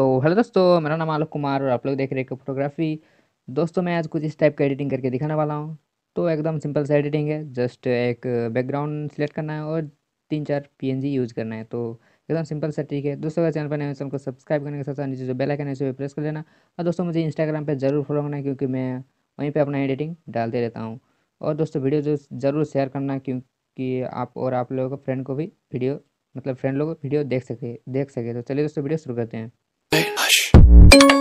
So hello दोस्तों, मेरा नाम आलोक कुमार और आप लोग देख रहे हैं फोटोग्राफी। दोस्तों, मैं आज कुछ इस टाइप का एडिटिंग करके दिखाने वाला हूँ। तो एकदम सिंपल सा एडिटिंग है जस्ट एक बैकग्राउंड सिलेक्ट करना है और तीन चार पीएनजी यूज़ करना है। तो एकदम सिंपल सा ठीक है। दोस्तों का चैनल पर नए चैनल को सब्सक्राइब करने के साथ साथ नीचे जो बेल आइकन है उसे प्रेस कर लेना। और दोस्तों, मुझे इंस्टाग्राम पर ज़रूर फॉलो करना है क्योंकि मैं वहीं पर अपना एडिटिंग डालते रहता हूँ। और दोस्तों वीडियो जो ज़रूर शेयर करना क्योंकि आप और आप लोगों को फ्रेंड को भी वीडियो मतलब फ्रेंड लोग वीडियो देख सके देख सके। तो चलिए दोस्तों वीडियो शुरू करते हैं। Thank you.